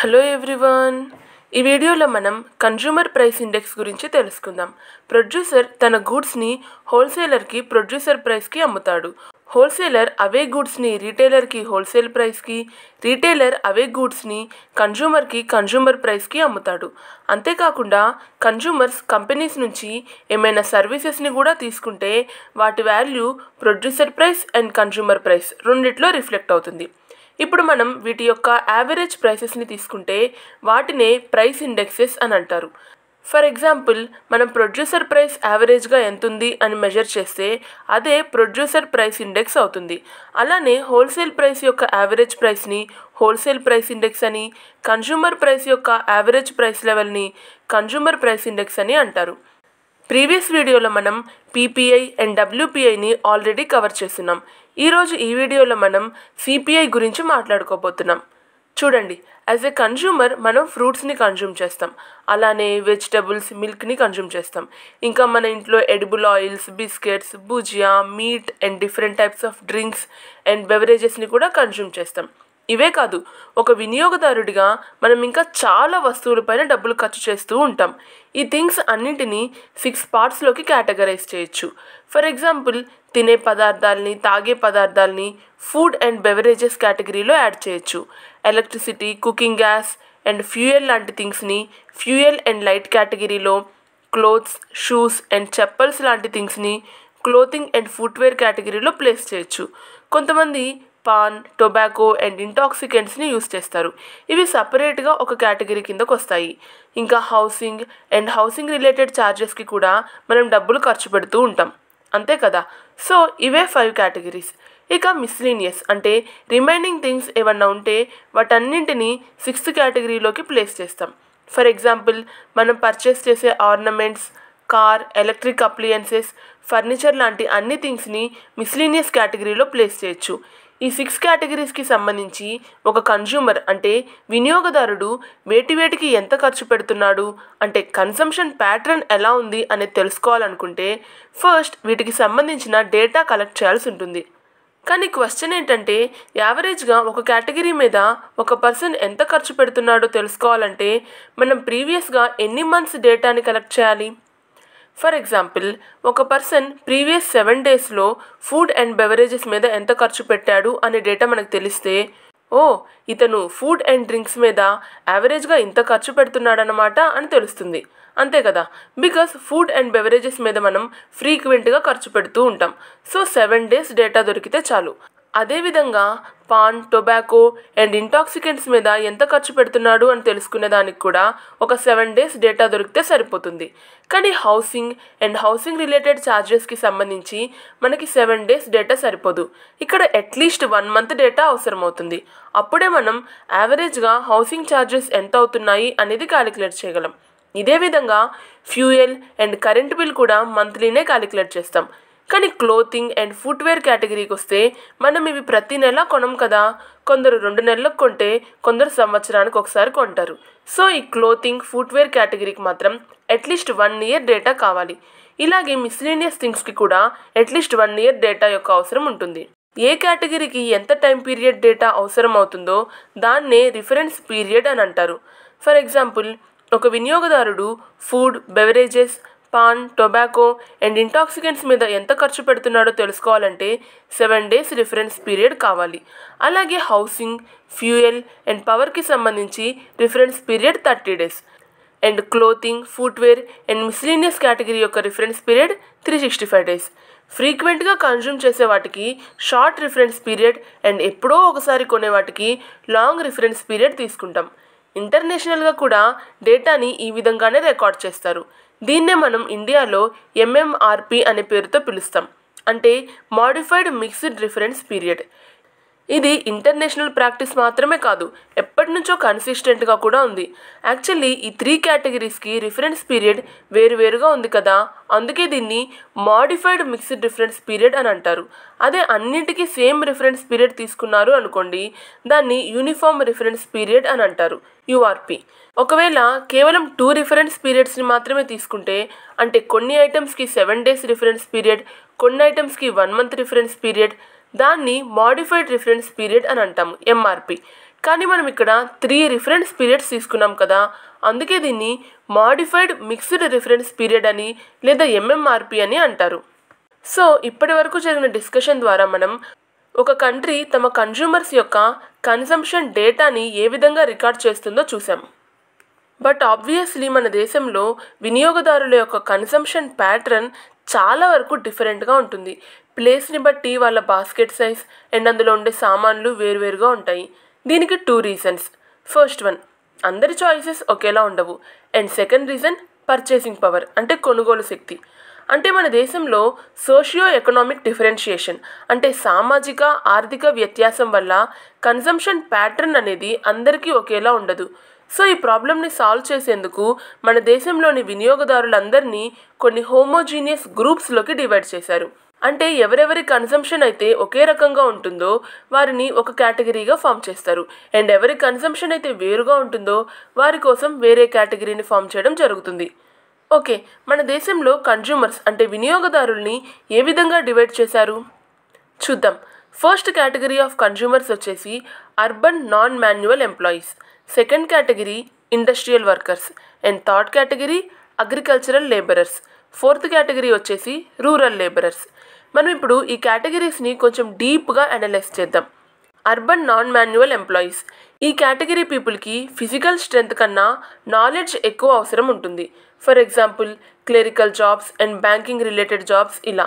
Hello everyone. ఈ వీడియోలో మనం కన్జ్యూమర్ ప్రైస్ ఇండెక్స్ గురించి తెలుసుకుందాం. ప్రొడ్యూసర్ తన గూడ్స్ని హోల్సేలర్కి ప్రొడ్యూసర్ ప్రైస్కి అమ్ముతాడు. హోల్సేలర్ అవే గూడ్స్ని రీటైలర్కి హోల్సేల్ ప్రైస్కి రీటైలర్ అవే గూడ్స్ని కన్జ్యూమర్కి కన్జ్యూమర్ ప్రైస్కి అమ్ముతాడు. అంతేకాకుండా కన్జ్యూమర్స్ కంపెనీస్ నుంచి ఏమైనా సర్వీసెస్ని కూడా తీసుకుంటే వాటి value producer price and consumer price రెండిట్లో రిఫ్లెక్ట్ అవుతుంది. ఇప్పుడు మనం వీటి యొక్క యావరేజ్ ప్రైసెస్ని తీసుకుంటే వాటినే ప్రైస్ ఇండెక్సెస్ అని అంటారు. ఫర్ ఎగ్జాంపుల్ మనం ప్రొడ్యూసర్ ప్రైస్ యావరేజ్గా ఎంత ఉంది అని మెజర్ చేస్తే అదే ప్రొడ్యూసర్ ప్రైస్ ఇండెక్స్ అవుతుంది. అలానే హోల్సేల్ ప్రైస్ యొక్క యావరేజ్ ప్రైస్ని హోల్సేల్ ప్రైస్ ఇండెక్స్ అని కన్జ్యూమర్ ప్రైస్ యొక్క యావరేజ్ ప్రైస్ లెవెల్ని కన్జ్యూమర్ ప్రైస్ ఇండెక్స్ అని అంటారు. ప్రీవియస్ వీడియోలో మనం పీపీఐ అండ్ డబ్ల్యూపీఐని ఆల్రెడీ కవర్ చేస్తున్నాం. ఈరోజు ఈ వీడియోలో మనం సిపిఐ గురించి మాట్లాడుకోబోతున్నాం. చూడండి యాజ్ ఎ కన్జ్యూమర్ మనం ఫ్రూట్స్ని కన్జ్యూమ్ చేస్తాం. అలానే వెజిటబుల్స్ మిల్క్ని కన్జ్యూమ్ చేస్తాం. ఇంకా మన ఇంట్లో edible oils biscuits bhujia meat and different types of drinks and బెవరేజెస్ని కూడా కన్జ్యూమ్ చేస్తాం. ఇవే కాదు ఒక వినియోగదారుడిగా మనం ఇంకా చాలా వస్తువులపైన డబ్బులు ఖర్చు చేస్తూ ఉంటాం. ఈ థింగ్స్ అన్నింటినీ సిక్స్ పార్ట్స్లోకి కేటగరైజ్ చేయొచ్చు. ఫర్ ఎగ్జాంపుల్ తినే పదార్థాలని తాగే పదార్థాలని ఫుడ్ అండ్ బెవరేజెస్ కేటగిరీలో యాడ్ చేయొచ్చు. Electricity cooking gas and fuel లాంటి థింగ్స్ని ఫ్యూయల్ అండ్ లైట్ కేటగిరీలో క్లోత్స్ షూస్ అండ్ చెప్పల్స్ లాంటి థింగ్స్ని క్లోతింగ్ అండ్ ఫుట్వేర్ కేటగిరీలో ప్లేస్ చేయొచ్చు. కొంతమంది పాన్ టొబాకో అండ్ ఇంటాక్సికెంట్స్ని యూస్ చేస్తారు. ఇవి సపరేట్గా ఒక కేటగిరీ కిందకు వస్తాయి ఇంకా హౌసింగ్ అండ్ హౌసింగ్ రిలేటెడ్ ఛార్జెస్కి కూడా మనం డబ్బులు ఖర్చు పెడుతూ ఉంటాం. అంతే కదా? సో ఇవే ఫైవ్ కేటగిరీస్. ఇక మిస్లీనియస్ అంటే రిమైనింగ్ థింగ్స్ ఏమన్నా ఉంటే వాటన్నింటినీ సిక్స్త్ కేటగిరీలోకి ప్లేస్ చేస్తాం. ఫర్ ఎగ్జాంపుల్ మనం పర్చేస్ చేసే ornaments car electric appliances furniture లాంటి అన్ని థింగ్స్ని మిస్లీనియస్ కేటగిరీలో ప్లేస్ చేయొచ్చు. ఈ సిక్స్ కేటగిరీస్కి సంబంధించి ఒక కన్జ్యూమర్ అంటే వినియోగదారుడు వేటి వేటికి ఎంత ఖర్చు పెడుతున్నాడు? అంటే కన్సంప్షన్ ప్యాటర్న్ ఎలా ఉంది అనేది తెలుసుకోవాలనుకుంటే ఫస్ట్ వీటికి సంబంధించిన డేటా కలెక్ట్ చేయాల్సి ఉంటుంది. కానీ క్వశ్చన్ ఏంటంటే యావరేజ్గా ఒక కేటగిరీ మీద ఒక పర్సన్ ఎంత ఖర్చు పెడుతున్నాడో తెలుసుకోవాలంటే మనం ప్రీవియస్గా ఎన్ని మంత్స్ డేటాని కలెక్ట్ చేయాలి? ఫర్ ఎగ్జాంపుల్ ఒక పర్సన్ ప్రీవియస్ సెవెన్ డేస్లో ఫుడ్ అండ్ బెవరేజెస్ మీద ఎంత ఖర్చు పెట్టాడు అనే డేటా మనకు తెలిస్తే ఓ ఇతను ఫుడ్ అండ్ డ్రింక్స్ మీద యావరేజ్గా ఇంత ఖర్చు పెడుతున్నాడనమాట అని తెలుస్తుంది. అంతే కదా? బికాస్ ఫుడ్ అండ్ బెవరేజెస్ మీద మనం ఫ్రీక్వెంట్గా ఖర్చు పెడుతూ ఉంటాం. సో సెవెన్ డేస్ డేటా దొరికితే చాలు. అదేవిధంగా పాన్ టొబాకో అండ్ ఇంటాక్సికెంట్స్ మీద ఎంత ఖర్చు పెడుతున్నాడు అని తెలుసుకునే దానికి కూడా ఒక సెవెన్ డేస్ డేటా దొరికితే సరిపోతుంది. కానీ హౌసింగ్ అండ్ హౌసింగ్ రిలేటెడ్ ఛార్జెస్కి సంబంధించి మనకి సెవెన్ డేస్ డేటా సరిపోదు. ఇక్కడ అట్లీస్ట్ వన్ మంత్ డేటా అవసరమవుతుంది. అప్పుడే మనం యావరేజ్గా హౌసింగ్ ఛార్జెస్ ఎంత అవుతున్నాయి అనేది క్యాలిక్యులేట్ చేయగలం. ఇదే విధంగా ఫ్యూయల్ అండ్ కరెంట్ బిల్ కూడా మంత్లీనే క్యాలిక్యులేట్ చేస్తాం. కానీ క్లోతింగ్ అండ్ ఫుట్వేర్ కేటగిరీకి వస్తే మనం ఇవి ప్రతి నెల కొనం కదా. కొందరు రెండు నెలలకు కొంటే కొందరు సంవత్సరానికి ఒకసారి కొంటారు. సో ఈ క్లోతింగ్ ఫుట్వేర్ కేటగిరీకి మాత్రం అట్లీస్ట్ వన్ ఇయర్ డేటా కావాలి. ఇలాగే మిస్లీనియస్ థింగ్స్కి కూడా అట్లీస్ట్ వన్ ఇయర్ డేటా యొక్క అవసరం ఉంటుంది. ఏ కేటగిరీకి ఎంత టైం పీరియడ్ డేటా అవసరం అవుతుందో దాన్నే రిఫరెన్స్ పీరియడ్ అని అంటారు. ఫర్ ఎగ్జాంపుల్ ఒక వినియోగదారుడు food beverages paan tobacco and intoxicants మీద ఎంత ఖర్చు పెడుతున్నాడో తెలుసుకోవాలంటే సెవెన్ డేస్ రిఫరెన్స్ పీరియడ్ కావాలి. అలాగే హౌసింగ్ ఫ్యూయల్ అండ్ పవర్కి సంబంధించి reference period thirty days. And clothing footwear and miscellaneous category యొక్క reference period three sixty five days. ఫ్రీక్వెంట్గా కన్జ్యూమ్ చేసే వాటికి షార్ట్ రిఫరెన్స్ పీరియడ్ అండ్ ఎప్పుడో ఒకసారి కొనే వాటికి లాంగ్ రిఫరెన్స్ పీరియడ్ తీసుకుంటాం. ఇంటర్నేషనల్గా కూడా డేటాని ఈ విధంగానే రికార్డ్ చేస్తారు. దీన్నే మనం ఇండియాలో ఎంఎంఆర్పి అనే పేరుతో పిలుస్తాం. అంటే మాడిఫైడ్ మిక్స్డ్ రిఫరెన్స్ పీరియడ్ ఇది ఇంటర్నేషనల్ ప్రాక్టీస్ మాత్రమే కాదు ఎప్పటి నుంచో కన్సిస్టెంట్గా కూడా ఉంది. యాక్చువల్లీ ఈ త్రీ కేటగిరీస్కి రిఫరెన్స్ పీరియడ్ వేరువేరుగా ఉంది కదా అందుకే దీన్ని మాడిఫైడ్ మిక్స్డ్ రిఫరెన్స్ పీరియడ్ అని అంటారు. అదే అన్నింటికీ సేమ్ రిఫరెన్స్ పీరియడ్ తీసుకున్నారు అనుకోండి దాన్ని యూనిఫామ్ రిఫరెన్స్ పీరియడ్ అని అంటారు యూఆర్పి ఒకవేళ కేవలం టూ రిఫరెన్స్ పీరియడ్స్ని మాత్రమే తీసుకుంటే అంటే కొన్ని ఐటమ్స్కి సెవెన్ డేస్ రిఫరెన్స్ పీరియడ్ కొన్ని ఐటమ్స్కి వన్ మంత్ రిఫరెన్స్ పీరియడ్ దాన్ని మాడిఫైడ్ రిఫరెన్స్ పీరియడ్ అని అంటాము ఎంఆర్పి కానీ మనం ఇక్కడ త్రీ రిఫరెన్స్ పీరియడ్స్ తీసుకున్నాం కదా అందుకే దీన్ని మాడిఫైడ్ మిక్స్డ్ రిఫరెన్స్ పీరియడ్ అని లేదా ఎంఎంఆర్పి అని అంటారు. సో ఇప్పటి వరకు జరిగిన డిస్కషన్ ద్వారా మనం ఒక కంట్రీ తమ కన్జ్యూమర్స్ యొక్క కన్సంప్షన్ డేటాని ఏ విధంగా రికార్డ్ చేస్తుందో చూసాం బట్ ఆబ్వియస్లీ మన దేశంలో వినియోగదారుల యొక్క కన్సంప్షన్ ప్యాటర్న్ చాలా వరకు డిఫరెంట్గా ఉంటుంది. ప్లేస్ని బట్టి వాళ్ళ బాస్కెట్ సైజ్ అండ్ అందులో ఉండే సామాన్లు వేరువేరుగా ఉంటాయి. దీనికి టూ రీజన్స్ ఫస్ట్ వన్ అందరి చాయిసెస్ ఒకేలా ఉండవు. And second reason purchasing power అంటే కొనుగోలు శక్తి. అంటే మన దేశంలో సోషియో ఎకనామిక్ డిఫరెన్షియేషన్ అంటే సామాజిక ఆర్థిక వ్యత్యాసం వల్ల కన్సంప్షన్ ప్యాటర్న్ అనేది అందరికీ ఒకేలా ఉండదు. సో ఈ ప్రాబ్లమ్ని సాల్వ్ చేసేందుకు మన దేశంలోని వినియోగదారులందరినీ కొన్ని హోమోజీనియస్ గ్రూప్స్లోకి డివైడ్ చేశారు. అంటే ఎవరెవరి కన్సంప్షన్ అయితే ఒకే రకంగా ఉంటుందో వారిని ఒక కేటగిరీగా ఫామ్ చేస్తారు. అండ్ ఎవరి కన్సంప్షన్ అయితే వేరుగా ఉంటుందో వారి కోసం వేరే కేటగిరీని ఫామ్ చేయడం జరుగుతుంది. ఓకే మన దేశంలో కన్జ్యూమర్స్ అంటే వినియోగదారుల్ని ఏ విధంగా డివైడ్ చేశారు? చూద్దాం. ఫస్ట్ కేటగిరీ ఆఫ్ కన్జ్యూమర్స్ వచ్చేసి urban non manual employees second category industrial workers and third category agricultural labourers fourth category వచ్చేసి రూరల్ లేబరర్స్ మనం ఇప్పుడు ఈ కేటగిరీస్ని కొంచెం డీప్గా అనలైజ్ చేద్దాం. అర్బన్ నాన్ మాన్యువల్ ఎంప్లాయీస్ ఈ కేటగిరీ పీపుల్కి ఫిజికల్ స్ట్రెంగ్త్ కన్నా నాలెడ్జ్ ఎక్కువ అవసరం ఉంటుంది. For example clerical jobs and banking related jobs ఇలా.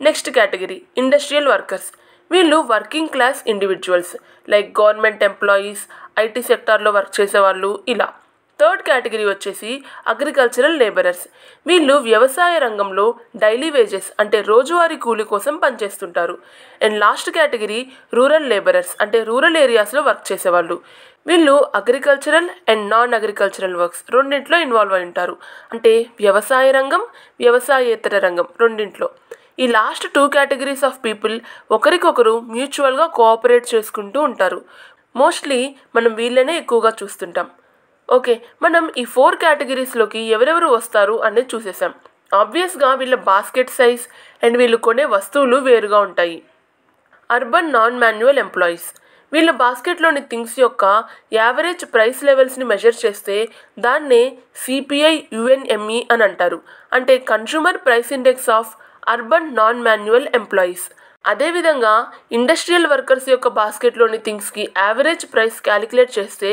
నెక్స్ట్ కేటగిరీ ఇండస్ట్రియల్ వర్కర్స్ వీళ్ళు working class individuals like government employees IT సెక్టార్లో వర్క్ చేసేవాళ్ళు ఇలా. థర్డ్ కేటగిరీ వచ్చేసి అగ్రికల్చరల్ లేబరర్స్. వీళ్ళు వ్యవసాయ రంగంలో డైలీ వేజెస్ అంటే రోజువారీ కూలి కోసం పనిచేస్తుంటారు. And last category rural labourers అంటే రూరల్ ఏరియాస్లో వర్క్ చేసేవాళ్ళు. వీళ్ళు agricultural and non agricultural works రెండింటిలో ఇన్వాల్వ్ అయి ఉంటారు. అంటే వ్యవసాయ రంగం వ్యవసాయేతర రంగం రెండింట్లో. ఈ last two categories of people ఒకరికొకరు మ్యూచువల్గా కోఆపరేట్ చేసుకుంటూ ఉంటారు. మోస్ట్లీ మనం వీళ్ళనే ఎక్కువగా చూస్తుంటాం. ఓకే మనం ఈ ఫోర్ కేటగిరీస్లోకి ఎవరెవరు వస్తారు అనేది చూసేసాం. ఆబ్వియస్గా వీళ్ళ బాస్కెట్ సైజ్ అండ్ వీళ్ళు కొనే వస్తువులు వేరుగా ఉంటాయి. Urban non manual employees. వీళ్ళ బాస్కెట్లోని థింగ్స్ యొక్క యావరేజ్ ప్రైస్ లెవెల్స్ని మెజర్ చేస్తే దాన్నే సిపిఐ యుఎన్ఎంఈ అని అంటారు. అంటే consumer price index of urban non manual employees. అదేవిధంగా ఇండస్ట్రియల్ వర్కర్స్ యొక్క బాస్కెట్లోని థింగ్స్కి యావరేజ్ ప్రైస్ క్యాలిక్యులేట్ చేస్తే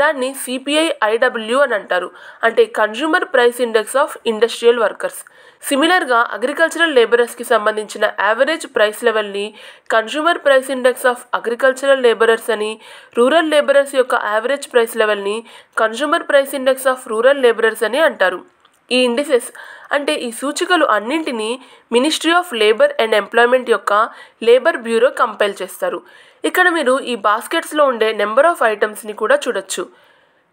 దాన్ని సిపిఐ ఐడబ్ల్యూ అని అంటారు. అంటే consumer price index of industrial workers. సిమిలర్గా అగ్రికల్చరల్ లేబరర్స్కి సంబంధించిన యావరేజ్ ప్రైస్ లెవెల్ని consumer price index of agricultural labourers అని రూరల్ లేబరర్స్ యొక్క యావరేజ్ ప్రైస్ లెవెల్ని consumer price index of rural labourers అని అంటారు. ఈ ఇండిసెస్ అంటే ఈ సూచికలు అన్నింటినీ ministry of labour and employment యొక్క లేబర్ బ్యూరో కంపైల్ చేస్తారు. ఇక్కడ మీరు ఈ బాస్కెట్స్లో ఉండే నెంబర్ ఆఫ్ ఐటమ్స్ని కూడా చూడొచ్చు.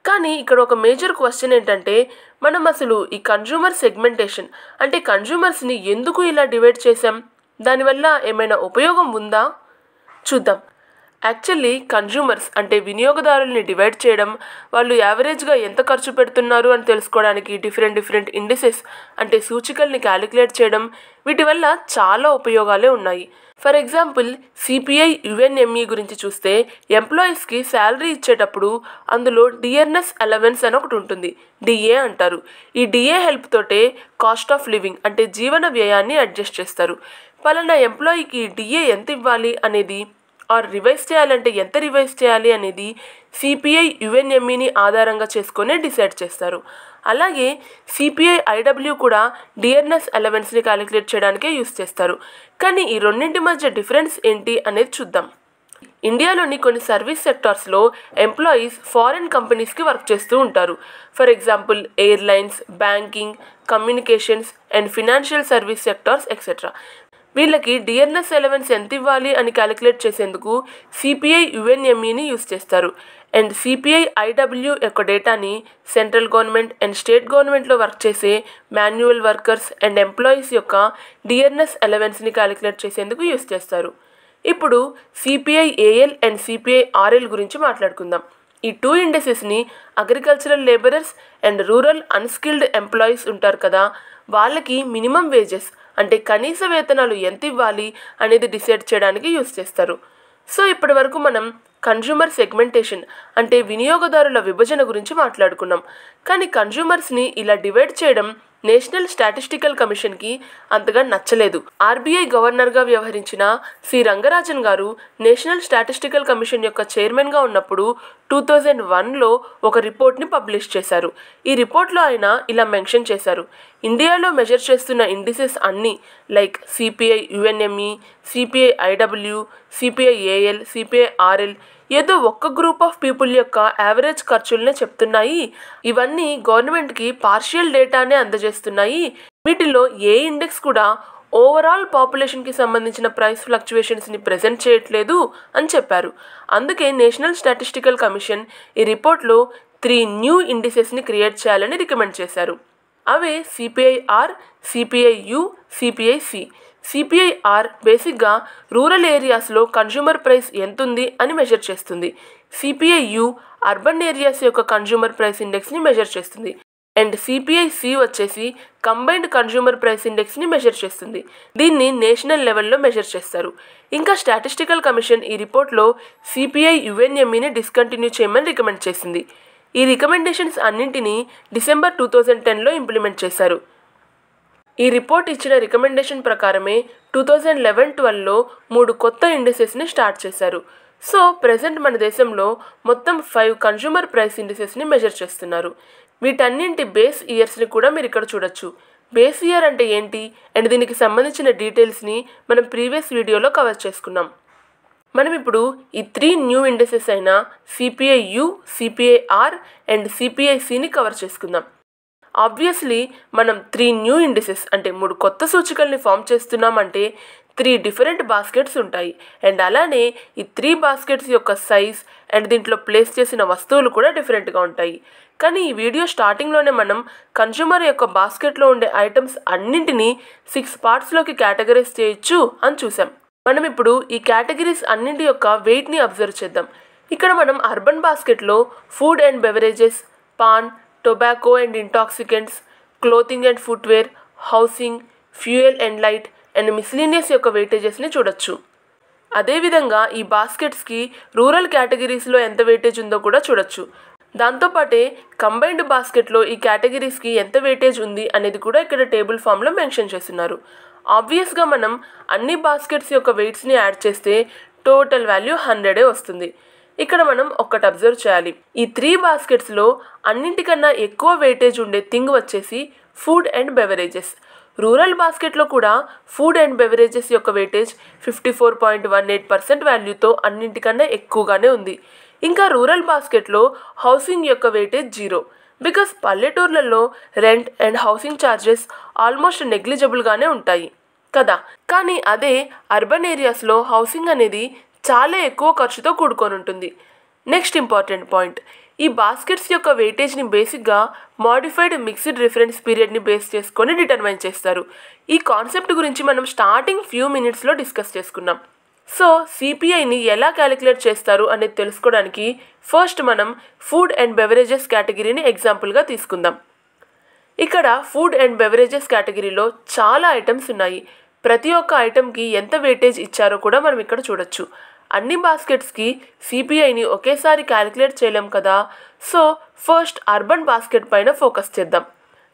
కానీ ఇక్కడ ఒక మేజర్ క్వశ్చన్ ఏంటంటే మనం అసలు ఈ కన్జ్యూమర్ సెగ్మెంటేషన్ అంటే కన్జ్యూమర్స్ని ఎందుకు ఇలా డివైడ్ చేసాం దానివల్ల ఏమైనా ఉపయోగం ఉందా? చూద్దాం. యాక్చువల్లీ కన్జ్యూమర్స్ అంటే వినియోగదారుల్ని డివైడ్ చేయడం వాళ్ళు యావరేజ్గా ఎంత ఖర్చు పెడుతున్నారు అని తెలుసుకోవడానికి డిఫరెంట్ డిఫరెంట్ ఇండిసెస్ అంటే సూచికల్ని క్యాలిక్యులేట్ చేయడం వీటి వల్ల చాలా ఉపయోగాలే ఉన్నాయి. ఫర్ ఎగ్జాంపుల్ సిపిఐ యుఎన్ఎంఈ గురించి చూస్తే ఎంప్లాయీస్కి శాలరీ ఇచ్చేటప్పుడు అందులో డిఎన్ఎస్ అలవెన్స్ అని ఒకటి ఉంటుంది డిఏ అంటారు. ఈ డిఏ హెల్ప్ తోటే కాస్ట్ ఆఫ్ లివింగ్ అంటే జీవన వ్యయాన్ని అడ్జస్ట్ చేస్తారు. పలానా ఎంప్లాయీకి డిఏ ఎంత ఇవ్వాలి అనేది ఆర్ రివైజ్ చేయాలంటే ఎంత రివైజ్ చేయాలి అనేది సిపిఐ యుఎన్ఎంఈని ఆధారంగా చేసుకునే డిసైడ్ చేస్తారు. అలాగే సిపిఐ ఐడబ్ల్యూ కూడా డిఎన్ఎస్ అలవెన్స్ని క్యాలిక్యులేట్ చేయడానికే యూస్ చేస్తారు. కానీ ఈ రెండింటి మధ్య డిఫరెన్స్ ఏంటి అనేది చూద్దాం. ఇండియాలోని కొన్ని సర్వీస్ సెక్టార్స్లో ఎంప్లాయీస్ ఫారిన్ కంపెనీస్కి వర్క్ చేస్తూ ఉంటారు. For example airlines banking communications and financial service sectors etcetera వీళ్ళకి డిఎన్ఎస్ ఎలవెన్స్ ఎంత ఇవ్వాలి అని క్యాలిక్యులేట్ చేసేందుకు సిపిఐ యుఎన్ఎంఈని యూస్ చేస్తారు. అండ్ సిపిఐ ఐడబ్ల్యూ యొక్క డేటాని సెంట్రల్ గవర్నమెంట్ అండ్ స్టేట్ గవర్నమెంట్లో వర్క్ చేసే మాన్యువల్ వర్కర్స్ అండ్ ఎంప్లాయీస్ యొక్క డిఎన్ఎస్ ఎలవెన్స్ని క్యాలిక్యులేట్ చేసేందుకు యూస్ చేస్తారు. ఇప్పుడు CPI AL and CPI RL గురించి మాట్లాడుకుందాం. ఈ two ఇండస్ట్రీస్ని agricultural labourers and rural unskilled employees ఉంటారు కదా వాళ్ళకి మినిమం వేజెస్ అంటే కనీస వేతనాలు ఎంత ఇవ్వాలి అనేది డిసైడ్ చేయడానికి యూస్ చేస్తారు. సో ఇప్పటి వరకు మనం కన్జ్యూమర్ సెగ్మెంటేషన్ అంటే వినియోగదారుల విభజన గురించి మాట్లాడుకున్నాం. కానీ కన్జ్యూమర్స్ని ఇలా డివైడ్ చేయడం నేషనల్ స్టాటిస్టికల్ కమిషన్కి అంతగా నచ్చలేదు. ఆర్బీఐ గవర్నర్గా వ్యవహరించిన సి. రంగరాజన్ గారు నేషనల్ స్టాటిస్టికల్ కమిషన్ యొక్క చైర్మన్గా ఉన్నప్పుడు టూ థౌజండ్ వన్లో ఒక రిపోర్ట్ని పబ్లిష్ చేశారు. ఈ రిపోర్ట్లో ఆయన ఇలా మెన్షన్ చేశారు. ఇండియాలో మెజర్ చేస్తున్న ఇండిసెస్ అన్నీ like CPI UNME CPI IW CPI AL CPI RL ఏదో ఒక్క గ్రూప్ ఆఫ్ పీపుల్ యొక్క యావరేజ్ ఖర్చులనే చెప్తున్నాయి. ఇవన్నీ గవర్నమెంట్కి పార్షియల్ డేటానే అందజేస్తున్నాయి. వీటిలో ఏ ఇండెక్స్ కూడా ఓవరాల్ పాపులేషన్కి సంబంధించిన ప్రైస్ ఫ్లక్చువేషన్స్ని ప్రజెంట్ చేయట్లేదు అని చెప్పారు. అందుకే నేషనల్ స్టాటిస్టికల్ కమిషన్ ఈ రిపోర్ట్లో త్రీ న్యూ ఇండిసెస్ని క్రియేట్ చేయాలని రికమెండ్ చేశారు. అవే సిపిఐఆర్ సిపిఐయు సిపిఐసి సిపిఐఆర్ బేసిక్గా రూరల్ ఏరియాస్లో కన్జ్యూమర్ ప్రైస్ ఎంతుంది అని మెజర్ చేస్తుంది. సిపిఐయు అర్బన్ ఏరియాస్ యొక్క కన్జ్యూమర్ ప్రైస్ ఇండెక్స్ని మెజర్ చేస్తుంది. అండ్ సిపిఐసి వచ్చేసి కంబైన్డ్ కన్జ్యూమర్ ప్రైస్ ఇండెక్స్ని మెజర్ చేస్తుంది. దీన్ని నేషనల్ లెవెల్లో మెజర్ చేస్తారు. ఇంకా స్టాటిస్టికల్ కమిషన్ ఈ రిపోర్ట్లో సిపిఐ యుఎన్ఎంఈని డిస్కంటిన్యూ చేయమని రికమెండ్ చేసింది. ఈ రికమెండేషన్స్ అన్నింటినీ డిసెంబర్ టూ థౌజండ్ టెన్లో ఇంప్లిమెంట్ చేశారు. ఈ రిపోర్ట్ ఇచ్చిన రికమెండేషన్ ప్రకారమే టూ థౌజండ్ లెవెన్ ట్వెల్వ్లో మూడు కొత్త ఇండిసెస్ని స్టార్ట్ చేశారు. సో ప్రజెంట్ మన దేశంలో మొత్తం ఫైవ్ కన్జ్యూమర్ ప్రైస్ ఇండిసెస్ని మెజర్ చేస్తున్నారు. వీటన్నింటి బేస్ ఇయర్స్ని కూడా మీరు ఇక్కడ చూడొచ్చు. బేస్ ఇయర్ అంటే ఏంటి? అండ్ దీనికి సంబంధించిన డీటెయిల్స్ని మనం ప్రీవియస్ వీడియోలో కవర్ చేసుకున్నాం. మనం ఇప్పుడు ఈ త్రీ న్యూ ఇండెసెస్ అయిన సిపిఐ యు సిపిఐఆర్ అండ్ సిపిఐసిని కవర్ చేసుకుందాం. ఆబ్వియస్లీ మనం త్రీ న్యూ ఇండిసెస్ అంటే మూడు కొత్త సూచికల్ని ఫామ్ చేస్తున్నామంటే త్రీ డిఫరెంట్ బాస్కెట్స్ ఉంటాయి. అండ్ అలానే ఈ త్రీ బాస్కెట్స్ యొక్క సైజ్ అండ్ దీంట్లో ప్లేస్ చేసిన వస్తువులు కూడా డిఫరెంట్గా ఉంటాయి. కానీ ఈ వీడియో స్టార్టింగ్లోనే మనం కన్జ్యూమర్ యొక్క బాస్కెట్లో ఉండే ఐటమ్స్ అన్నింటినీ సిక్స్ పార్ట్స్లోకి కేటగరైజ్ చేయొచ్చు అని చూసాం. మనం ఇప్పుడు ఈ కేటగిరీస్ అన్నింటి యొక్క వెయిట్ని అబ్జర్వ్ చేద్దాం. ఇక్కడ మనం urban బాస్కెట్లో food and beverages paan tobacco and intoxicants clothing and footwear housing fuel and light and miscellaneous యొక్క వెయిటేజెస్ని చూడొచ్చు. అదేవిధంగా ఈ బాస్కెట్స్కి రూరల్ కేటగిరీస్లో ఎంత వెయిటేజ్ ఉందో కూడా చూడొచ్చు. దాంతోపాటే కంబైన్డ్ బాస్కెట్లో ఈ కేటగిరీస్కి ఎంత వెయిటేజ్ ఉంది అనేది కూడా ఇక్కడ టేబుల్ ఫామ్లో మెన్షన్ చేస్తున్నారు. ఆబ్వియస్గా మనం అన్ని బాస్కెట్స్ యొక్క వెయిట్స్ని యాడ్ చేస్తే టోటల్ వాల్యూ హండ్రెడే వస్తుంది. ఇక్కడ మనం ఒక్కటి అబ్జర్వ్ చేయాలి. ఈ త్రీ బాస్కెట్స్లో అన్నింటికన్నా ఎక్కువ వెయిటేజ్ ఉండే థింగ్ వచ్చేసి ఫుడ్ అండ్ బెవరేజెస్ రూరల్ బాస్కెట్లో కూడా ఫుడ్ అండ్ బెవరేజెస్ యొక్క weightage fifty four point one eight percent వాల్యూతో అన్నింటికన్నా ఎక్కువగానే ఉంది. ఇంకా రూరల్ బాస్కెట్లో హౌసింగ్ యొక్క వెయిటేజ్ జీరో బికాస్ పల్లెటూర్లలో rent and housing charges almost నెగ్లిజబుల్గానే ఉంటాయి. కదా? కానీ అదే అర్బన్ ఏరియాస్లో హౌసింగ్ అనేది చాలా ఎక్కువ ఖర్చుతో కూడుకొని ఉంటుంది నెక్స్ట్ ఇంపార్టెంట్ పాయింట్. ఈ బాస్కెట్స్ యొక్క వెయిటేజ్ని బేసిక్గా మాడిఫైడ్ మిక్స్డ్ రిఫరెన్స్ పీరియడ్ని బేస్ చేసుకొని డిటర్మైన్ చేస్తారు. ఈ కాన్సెప్ట్ గురించి మనం స్టార్టింగ్ ఫ్యూ మినిట్స్లో డిస్కస్ చేసుకున్నాం. సో సిపిఐని ఎలా క్యాలిక్యులేట్ చేస్తారు అనేది తెలుసుకోవడానికి ఫస్ట్ మనం ఫుడ్ అండ్ బెవరేజెస్ కేటగిరీని ఎగ్జాంపుల్గా తీసుకుందాం. ఇక్కడ ఫుడ్ అండ్ బెవరేజెస్ కేటగిరీలో చాలా ఐటమ్స్ ఉన్నాయి. ప్రతి ఒక్క ఐటమ్కి ఎంత వెయిటేజ్ ఇచ్చారో కూడా మనం ఇక్కడ చూడొచ్చు. అన్ని బాస్కెట్స్కి సిపిఐని ఒకేసారి క్యాలిక్యులేట్ చేయలేం కదా. సో ఫస్ట్ అర్బన్ బాస్కెట్ పైన ఫోకస్ చేద్దాం.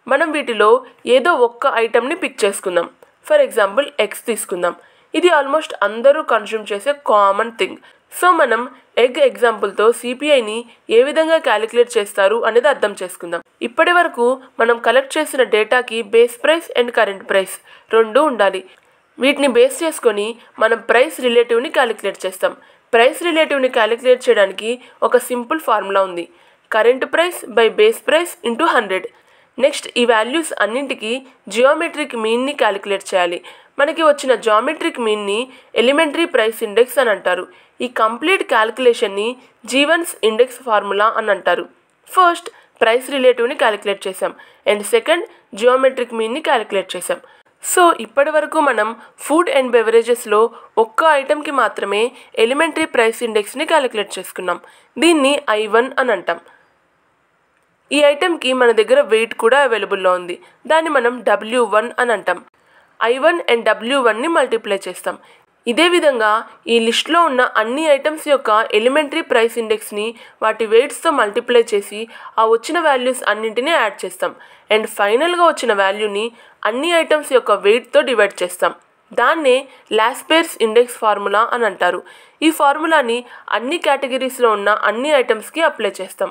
మనం వీటిలో ఏదో ఒక్క ఐటెంని పిక్ చేసుకుందాం. ఫర్ ఎగ్జాంపుల్ ఎగ్స్ తీసుకుందాం. ఇది ఆల్మోస్ట్ అందరూ కన్జ్యూమ్ చేసే కామన్ థింగ్. సో మనం ఎగ్ ఎగ్జాంపుల్తో సిపిఐని ఏ విధంగా క్యాలిక్యులేట్ చేస్తారు అనేది అర్థం చేసుకుందాం. ఇప్పటి వరకు మనం కలెక్ట్ చేసిన డేటాకి base price and current price రెండు ఉండాలి. వీటిని బేస్ చేసుకొని మనం ప్రైస్ రిలేటివ్ని క్యాలిక్యులేట్ చేస్తాం. ప్రైస్ రిలేటివ్ని క్యాలిక్యులేట్ చేయడానికి ఒక సింపుల్ ఫార్ములా ఉంది. Current price by base price into hundred. Next ఈ వాల్యూస్ అన్నింటికి జియోమెట్రిక్ మీన్ని క్యాలిక్యులేట్ చేయాలి. మనకి వచ్చిన జామెట్రిక్ మీన్ని ఎలిమెంటరీ ప్రైస్ ఇండెక్స్ అని అంటారు. ఈ కంప్లీట్ క్యాలిక్యులేషన్ని జీవన్స్ ఇండెక్స్ ఫార్ములా అని అంటారు. ఫస్ట్ ప్రైస్ రిలేటివ్ని క్యాలిక్యులేట్ చేసాం అండ్ సెకండ్ జియోమెట్రిక్ మీన్ని క్యాలిక్యులేట్ చేసాం సో ఇప్పటి వరకు మనం ఫుడ్ అండ్ బెవరేజెస్లో ఒక్క ఐటెంకి మాత్రమే ఎలిమెంటరీ ప్రైస్ ఇండెక్స్ని క్యాలిక్యులేట్ చేసుకున్నాం. దీన్ని ఐ వన్ అని అంటాం. ఈ ఐటెంకి మన దగ్గర వెయిట్ కూడా అవైలబుల్లో ఉంది. దాన్ని మనం డబ్ల్యూ వన్ అని అంటాం. ఐ వన్ అండ్ డబ్ల్యూ వన్ని మల్టిప్లై చేస్తాం. ఇదే విధంగా ఈ లిస్ట్లో ఉన్న అన్ని ఐటమ్స్ యొక్క ఎలిమెంటరీ ప్రైస్ ఇండెక్స్ని వాటి వెయిట్స్తో మల్టిప్లై చేసి ఆ వచ్చిన వాల్యూస్ అన్నింటినీ యాడ్ చేస్తాం. అండ్ ఫైనల్గా వచ్చిన వాల్యూని అన్ని ఐటమ్స్ యొక్క వెయిట్తో డివైడ్ చేస్తాం. దాన్నే లాస్పేర్స్ ఇండెక్స్ ఫార్ములా అని అంటారు. ఈ ఫార్ములాని అన్ని కేటగిరీస్లో ఉన్న అన్ని ఐటమ్స్కి అప్లై చేస్తాం.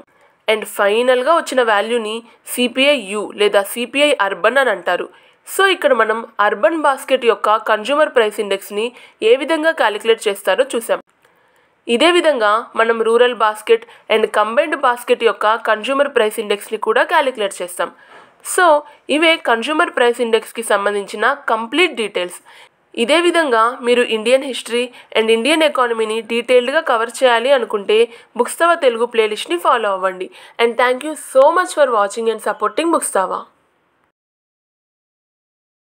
అండ్ ఫైనల్గా వచ్చిన వాల్యూని సిపిఐ యు లేదా సిపిఐ అర్బన్ అని అంటారు. సో ఇక్కడ మనం అర్బన్ బాస్కెట్ యొక్క కన్జ్యూమర్ ప్రైస్ ఇండెక్స్ని ఏ విధంగా క్యాలిక్యులేట్ చేస్తారో చూసాం ఇదే విధంగా మనం rural basket and combined basket యొక్క కన్జ్యూమర్ ప్రైస్ ఇండెక్స్ని కూడా క్యాలిక్యులేట్ చేస్తాం. సో ఇవే కన్జ్యూమర్ ప్రైస్ ఇండెక్స్కి సంబంధించిన కంప్లీట్ డీటెయిల్స్ ఇదే విధంగా మీరు ఇండియన్ హిస్టరీ అండ్ ఇండియన్ ఎకానమీని డీటెయిల్డ్గా కవర్ చేయాలి అనుకుంటే బుక్స్తవా తెలుగు ప్లేలిస్ట్ని ఫాలో అవ్వండి. And thank you so much for watching and supporting Booksthava.